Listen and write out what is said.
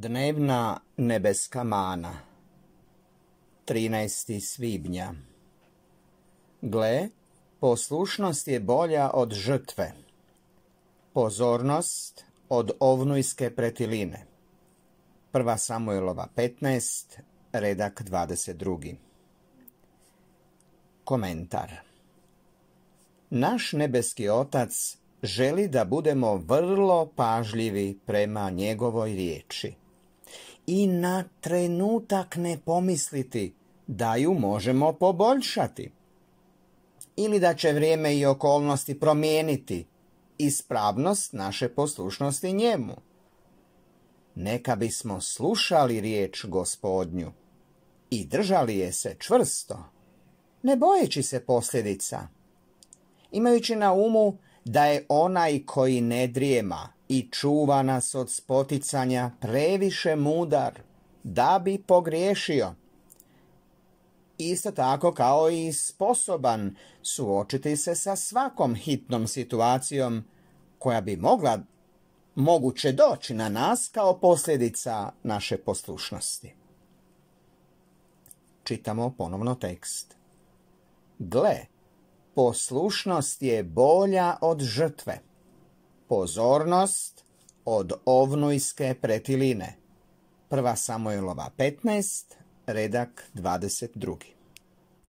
Dnevna nebeska mana 13. svibnja Gle, poslušnost je bolja od žrtve, pozornost od ovnujske pretiline. Prva Samuelova 15, redak 22. Komentar Naš nebeski otac želi da budemo vrlo pažljivi prema njegovoj riječi i na trenutak ne pomisliti da ju možemo poboljšati ili da će vrijeme i okolnosti promijeniti ispravnost naše poslušnosti njemu. Neka bismo slušali riječ gospodnju i držali je se čvrsto, ne bojeći se posljedica, imajući na umu da je onaj koji ne drijema i čuva nas od spoticanja previše mudar da bi pogriješio. Isto tako kao i sposoban suočiti se sa svakom hitnom situacijom koja bi mogla moguće doći na nas kao posljedica naše poslušnosti. Čitamo ponovno tekst. Gle, poslušnost je bolja od žrtve, pozornost od ovnujske pretiline. Prva Samuelova 15, redak 22.